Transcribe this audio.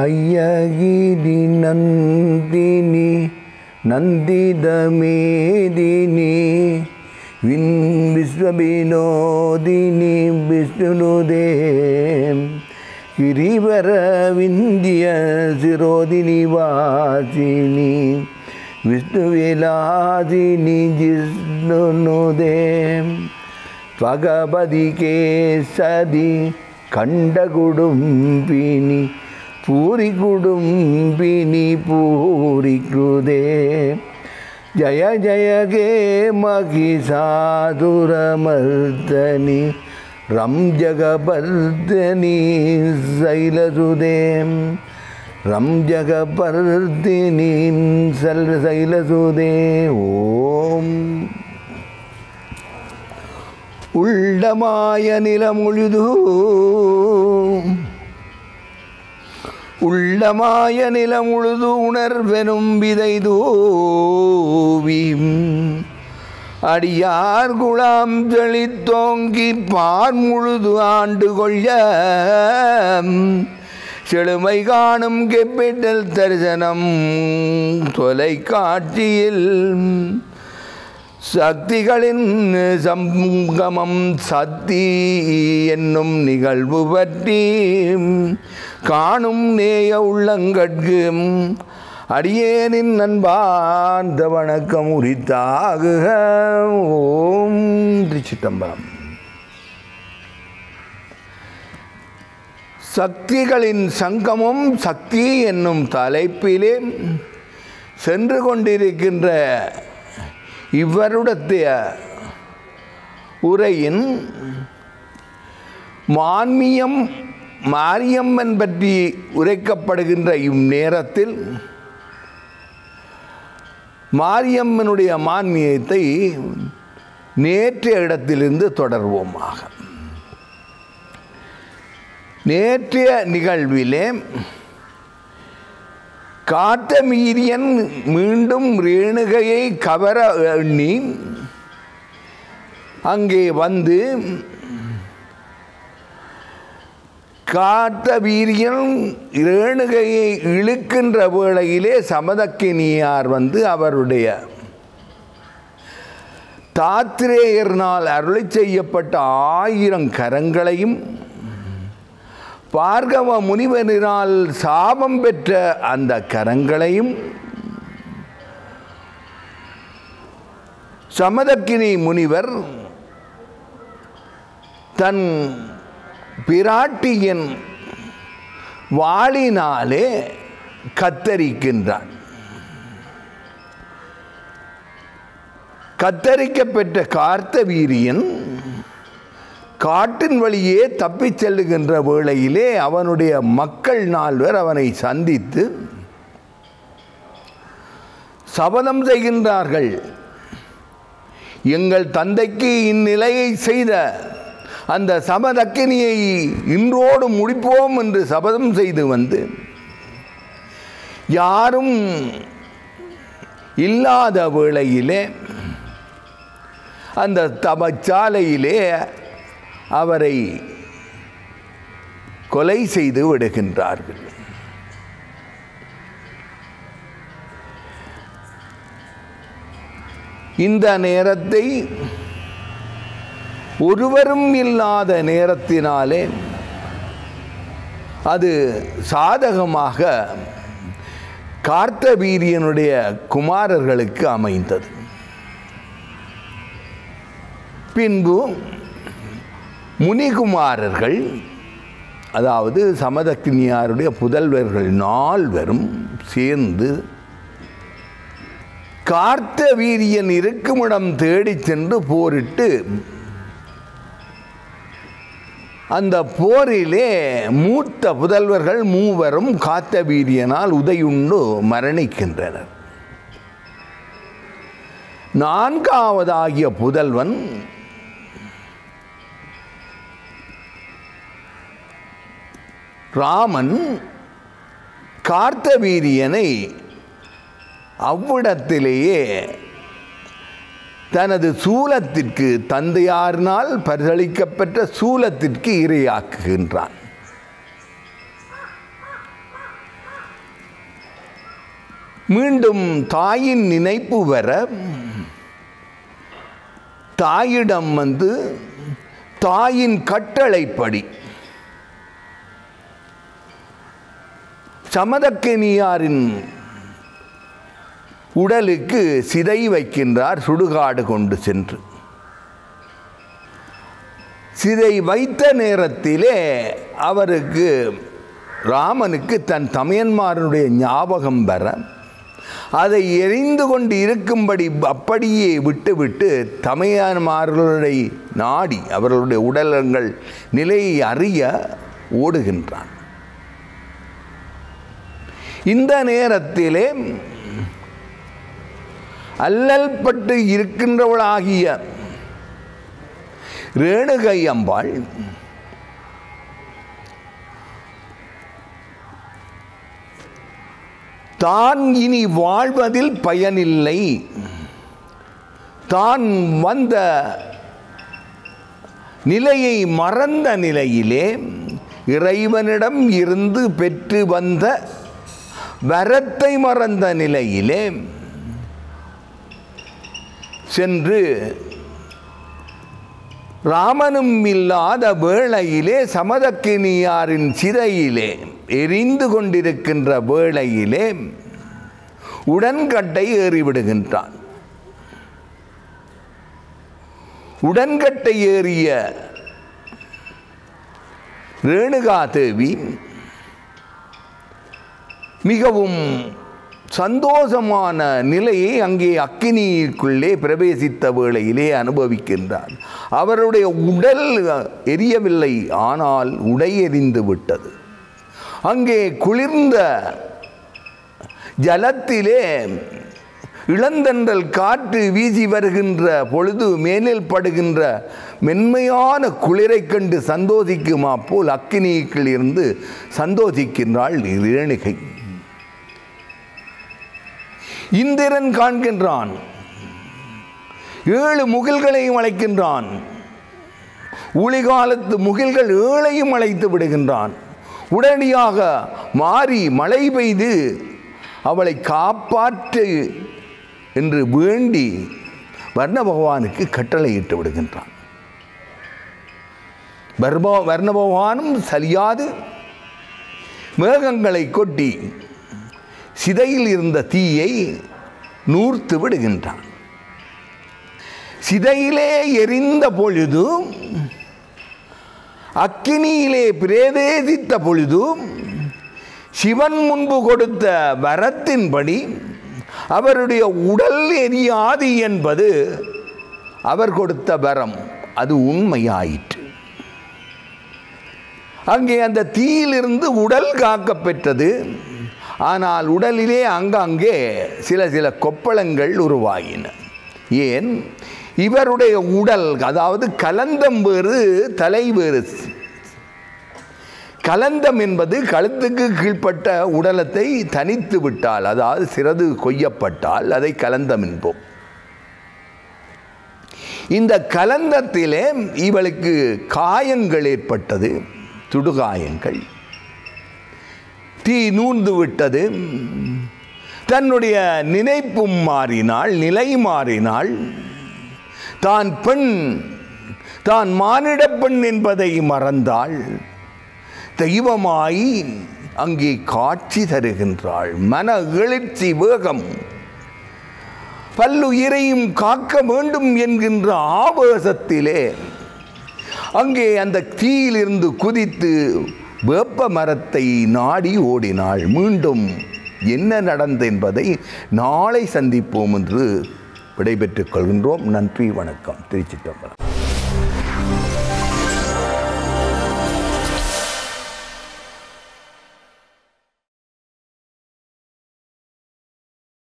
అయ్యగిరి నందిని నందిద మేదిని విన్ విశ్వవినోదిని విష్ణులుదే గిరివర వింధ్య శిరోదిని వాసిని വിഷ്ണുവിലാദിനി ജിഷ്ണുനുദേ ഭഗവതി കേസതി കണ്ടകുടുംബിനി பூரி குடும்பினி பூரிக்குதே. ஜய ஜயகே மகிசாதுரமர்த்தனி ரம் ஜகபர்த்தனி சைலசுதேம் ரம் ஜகபர்த்தினி சல் சைலசுதே. ஓம். உள்ளமாய நிலமொழுதூ உள்ளமாய நிலமுழுது உணர்வெனும் விதை தூவி அடியார் குழாம் தெளித்தோங்கி பார் முழுது ஆண்டு கொள்ள செழுமை காணும் கெப்பிட்டல் தரிசனம் தொலைக்காட்சியில். சக்திகளின் சங்கமம் சக்தி என்னும் நிகழ்வு பற்றி காணும் நேய உள்ளங்கட்கு அடியேனின் நண்பார்ந்த வணக்கம் உரித்தாகுக. ஓம் திருச்சிட்டம்பரம் சக்திகளின் சங்கமும் சக்தி என்னும் தலைப்பிலே சென்று கொண்டிருக்கின்ற இவருடைய உரையின் மான்மியம் மாரியம்மன் பற்றி உரைக்கப்படுகின்ற இந்நேரத்தில் மாரியம்மனுடைய மான்மியத்தை நேற்றைய இடத்திலிருந்து தொடர்வோமாக. நேற்றைய நிகழ்விலே காத்தமீரியன் மீண்டும் ரேணுகையை கவர எண்ணி அங்கே வந்து காட்டவீரியன் ரேணுகையை இழுக்கின்ற வேளையிலே சமதக்கினியார் வந்து அவருடைய தாத்திரேயர்னால் அருளை செய்யப்பட்ட ஆயிரம் கரங்களையும் பார்கவ முனிவரினால் சாபம் பெற்ற அந்த கரங்களையும் சமதக்கினி முனிவர் தன் பிராட்டியின் வாளினாலே கத்தரிக்கின்றான். கத்தரிக்கப்பெற்ற கார்த்த வீரியன் காட்டின் வழியே தப்பிச் செல்லுகின்ற வேளையிலே அவனுடைய மக்கள் நால்வர் அவனை சந்தித்து சபதம் செய்கின்றார்கள். எங்கள் தந்தைக்கு இந்நிலையை செய்த அந்த சமதக்கினியை இன்றோடு முடிப்போம் என்று சபதம் செய்து வந்து யாரும் இல்லாத வேளையிலே அந்த தபச்சாலையிலே அவரை கொலை செய்து விடுகின்றார்கள். இந்த நேரத்தை ஒருவரும் இல்லாத நேரத்தினாலே அது சாதகமாக கார்த்தவீரியனுடைய குமாரர்களுக்கு அமைந்தது. பின்பு முனிகுமாரர்கள் அதாவது சமதக்கினியாருடைய புதல்வர்கள் நால்வரும் சேர்ந்து கார்த்த வீரியன் இருக்குமிடம் தேடி சென்று போரிட்டு அந்த போரிலே மூத்த புதல்வர்கள் மூவரும் காத்த வீரியனால் உதையுண்டு மரணிக்கின்றனர். நான்காவதாகிய புதல்வன் ராமன் கார்த்தவீரியனை அவ்விடத்திலேயே தனது சூலத்திற்கு தந்தையாரினால் பரிசளிக்கப்பெற்ற சூலத்திற்கு இரையாக்குகின்றான். மீண்டும் தாயின் நினைப்பு வர தாயிடம் வந்து தாயின் கட்டளைப்படி சமதக்கனியாரின் உடலுக்கு சிதை வைக்கின்றார் சுடுகாடு கொண்டு சென்று. சிதை வைத்த நேரத்திலே அவருக்கு ராமனுக்கு தன் தமையன்மாரனுடைய ஞாபகம் வர அதை எரிந்து கொண்டு இருக்கும்படி அப்படியே விட்டுவிட்டு தமையன்மார்களுடைய நாடி அவர்களுடைய உடலங்கள் நிலையை அறிய ஓடுகின்றான். இந்த நேரத்திலே அல்லல் பட்டு இருக்கின்றவளாகிய ரேணுகை அம்பாள் தான் இனி வாழ்வதில் பயனில்லை. தான் வந்த நிலையை மறந்த நிலையிலே இறைவனிடம் இருந்து பெற்று வந்த வரத்தை மறந்த நிலையிலே சென்று ராமனும் இல்லாத வேளையிலே சமதக்கினியாரின் சிறையிலே எரிந்து கொண்டிருக்கின்ற வேளையிலே உடன்கட்டை ஏறிவிடுகின்றான். உடன்கட்டை ஏறிய ரேணுகா தேவி மிகவும் சந்தோஷமான நிலையை அங்கே அக்கினிக்குள்ளே பிரவேசித்த வேளையிலே அனுபவிக்கின்றார். அவருடைய உடல் எரியவில்லை ஆனால் உடை எரிந்து விட்டது. அங்கே குளிர்ந்த ஜலத்திலே இளந்தன்றல் காற்று வீசி வருகின்ற பொழுது மேலில் படுகின்ற மென்மையான குளிரை கண்டு சந்தோஷிக்குமா போல் அக்கினிக்குள் இருந்து சந்தோஷிக்கின்றாள் ரேணுகை இந்திரன் காண்கின்றான். ஏழு முகில்களையும் அழைக்கின்றான். ஊழிகாலத்து முகில்கள் ஏழையும் அழைத்து விடுகின்றான். உடனடியாக மாறி மழை பெய்து அவளை காப்பாற்று என்று வேண்டி வர்ண பகவானுக்கு கட்டளையிட்டு விடுகின்றான். வர்ண பகவானும் சரியாது மேகங்களை கொட்டி சிதையில் இருந்த தீயை நூர்த்து விடுகின்றான். சிதையிலே எரிந்த பொழுதும் அக்கினியிலே பிரேதேதித்த பொழுதும் சிவன் முன்பு கொடுத்த வரத்தின்படி அவருடைய உடல் எரியாது என்பது அவர் கொடுத்த வரம். அது உண்மையாயிற்று. அங்கே அந்த தீயிலிருந்து உடல் காக்கப்பெற்றது. ஆனால் உடலிலே அங்கங்கே சில சில கொப்பளங்கள் உருவாகின ஏன்? இவருடைய உடல் அதாவது கலந்தம் வேறு தலை வேறு. கலந்தம் என்பது கழுத்துக்கு கீழ்ப்பட்ட உடலத்தை தனித்து விட்டால் அதாவது சிறது கொய்யப்பட்டால் அதை கலந்தம் என்போம். இந்த கலந்தத்திலே இவளுக்கு காயங்கள் ஏற்பட்டது துடுகாயங்கள். தீ நூந்து விட்டது. தன்னுடைய நினைப்பும் மாறினாள் நிலை மாறினாள் தான் பெண் தான் மானிட பெண் என்பதை மறந்தாள். தெய்வமாய் அங்கே காட்சி தருகின்றாள். மன எழுச்சி வேகம் பல்லுயிரையும் காக்க வேண்டும் என்கின்ற ஆவேசத்திலே அங்கே அந்த தீயிலிருந்து குதித்து வேப்ப மரத்தை நாடி ஓடினாள். மீண்டும் என்ன நடந்தது என்பதை நாளை சந்திப்போம் என்று விடைபெற்றுக் கொள்கின்றோம். நன்றி வணக்கம். திருச்சிட்டம்பலம்